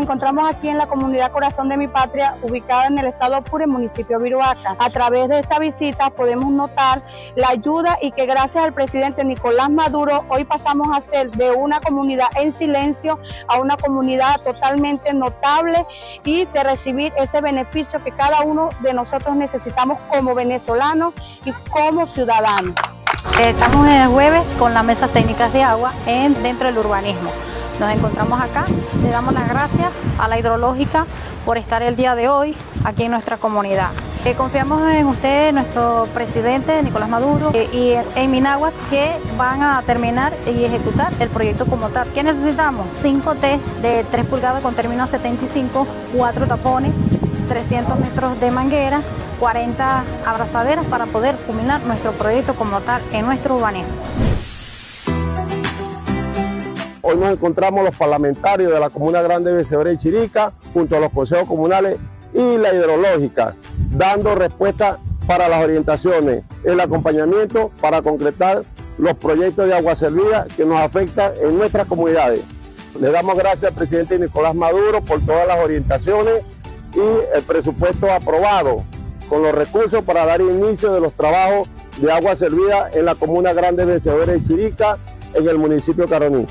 encontramos aquí en la comunidad Corazón de mi Patria, ubicada en el estado Apure, municipio de Viruaca. A través de esta visita podemos notar la ayuda y que gracias al presidente Nicolás Maduro hoy pasamos a ser de una comunidad en silencio a una comunidad totalmente notable y de recibir ese beneficio que cada uno de nosotros necesitamos como venezolanos y como ciudadanos. Estamos en el jueves con las mesas técnicas de agua en, dentro del urbanismo. Nos encontramos acá, le damos las gracias a la hidrológica por estar el día de hoy aquí en nuestra comunidad. Eh, confiamos en usted, nuestro presidente Nicolás Maduro eh, y en Minagua que van a terminar y ejecutar el proyecto como tal. ¿Qué necesitamos? 5 T de 3 pulgadas con término 75, 4 tapones, 300 metros de manguera, 40 abrazaderas para poder culminar nuestro proyecto como tal en nuestro urbanismo. Hoy nos encontramos los parlamentarios de la Comuna Grande Vencedora y Chirica, junto a los consejos comunales y la hidrológica, dando respuesta para las orientaciones, el acompañamiento para concretar los proyectos de agua servida que nos afectan en nuestras comunidades. Le damos gracias al presidente Nicolás Maduro por todas las orientaciones y el presupuesto aprobado con los recursos para dar inicio de los trabajos de agua servida en la Comuna Grande Vencedora de Chirica, en el municipio de Caroní.